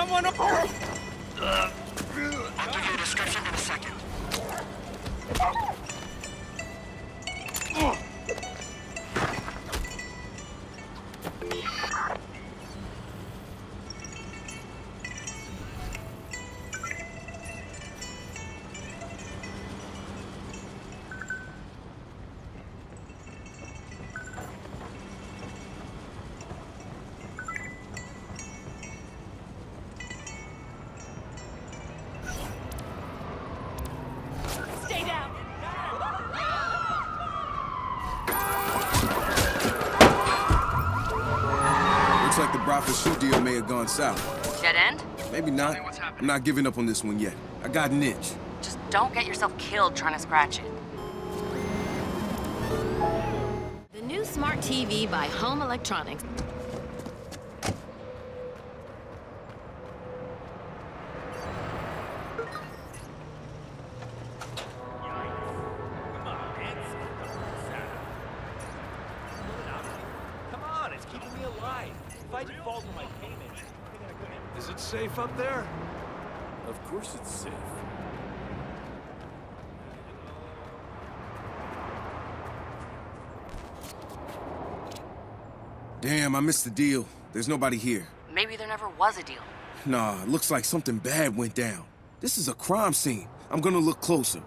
someone up. I'll have gone south. Dead end? Maybe not. I'm not giving up on this one yet. I got an itch. Just don't get yourself killed trying to scratch it. The new smart TV by Home Electronics. Alive. If I default on my payment, you're gonna come in. Is it safe up there? Of course it's safe. Damn, I missed the deal. There's nobody here. Maybe there never was a deal. Nah, looks like something bad went down. This is a crime scene. I'm gonna look closer.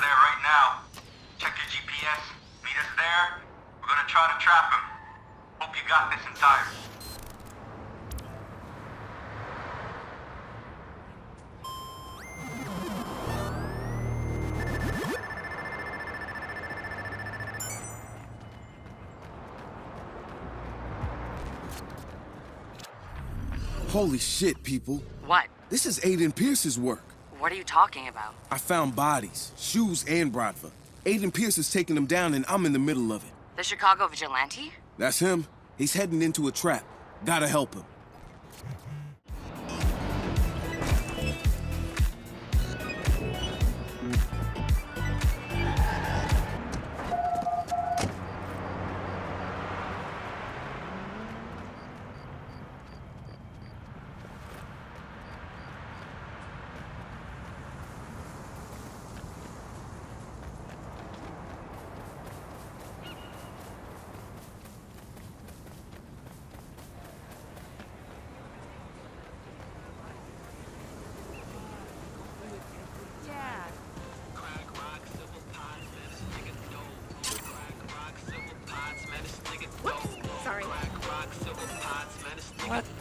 There. Right now. Check your GPS, meet us there. We're gonna try to trap him. Hope you got this in time. Holy shit, people. What? This is Aiden Pearce's work. What are you talking about? I found bodies, shoes and Bradford. Aiden Pearce is taking them down and I'm in the middle of it. The Chicago Vigilante? That's him. He's heading into a trap. Gotta help him.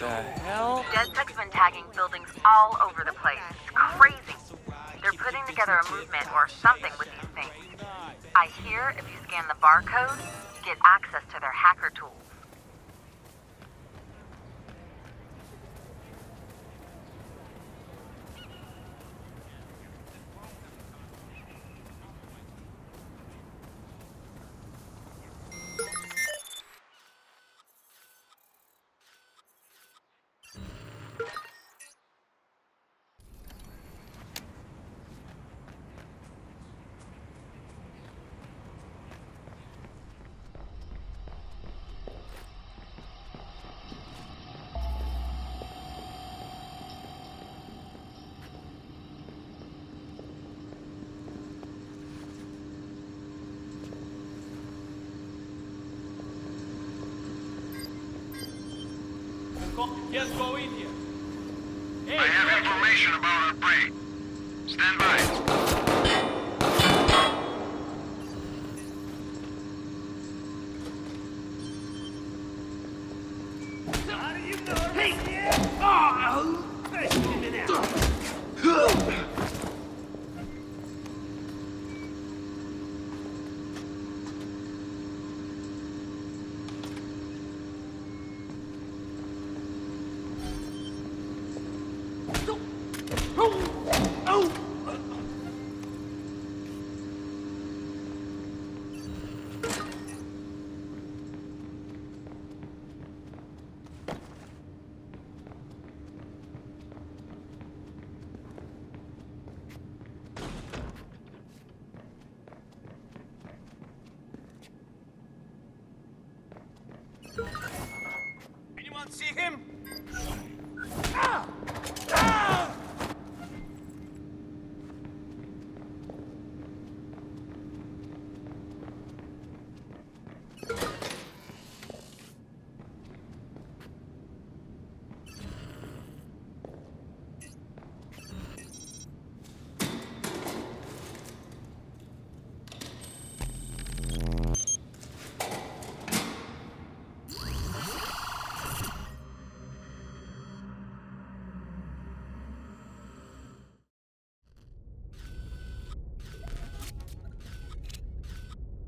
The hell? DedSec's been tagging buildings all over the place. It's crazy. They're putting together a movement or something with these things. I hear if you scan the barcode, you get access to their hacker tools. Go, yes, go in here. Hey, I have information about our prey. Stand by.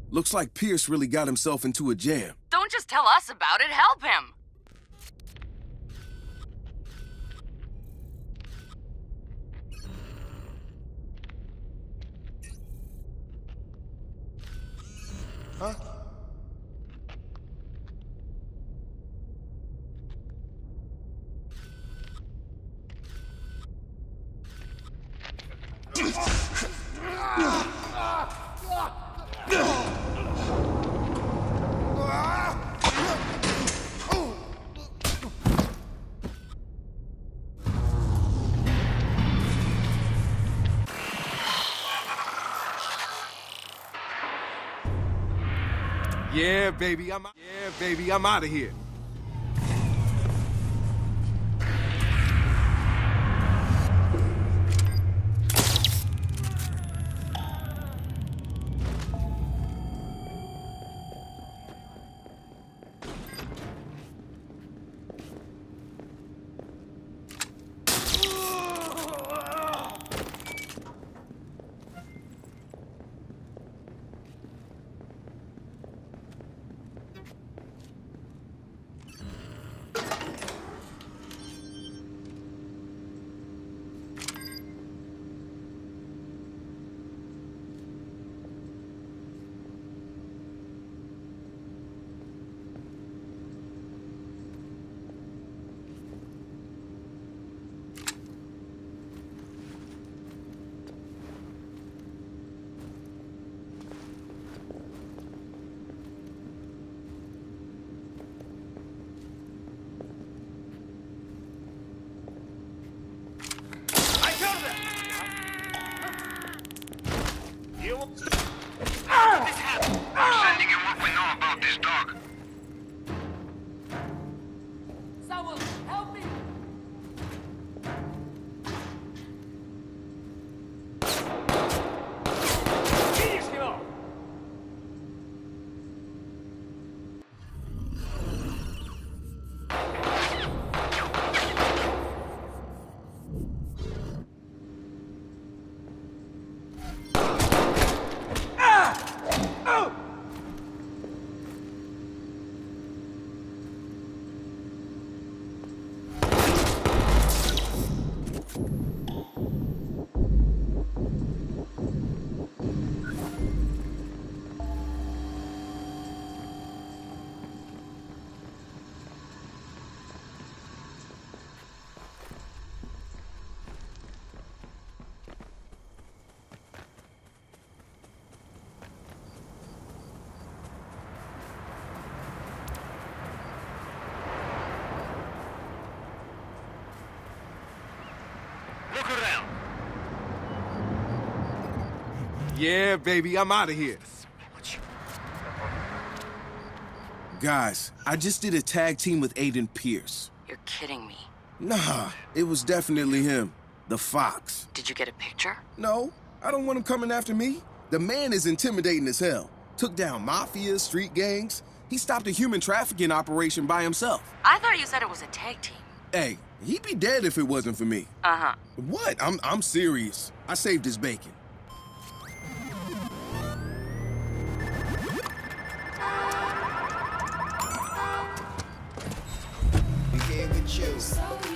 Looks like Pearce really got himself into a jam. Don't just tell us about it, help him! Yeah, baby, I'm yeah, baby, I'm out of here. Yeah, baby, I'm out of here. Guys, I just did a tag team with Aiden Pearce. You're kidding me. Nah, it was definitely him. The Fox. Did you get a picture? No, I don't want him coming after me. The man is intimidating as hell. Took down mafias, street gangs. He stopped a human trafficking operation by himself. I thought you said it was a tag team. Hey, he'd be dead if it wasn't for me. Uh-huh. What? I'm I'm serious. I saved his bacon. you.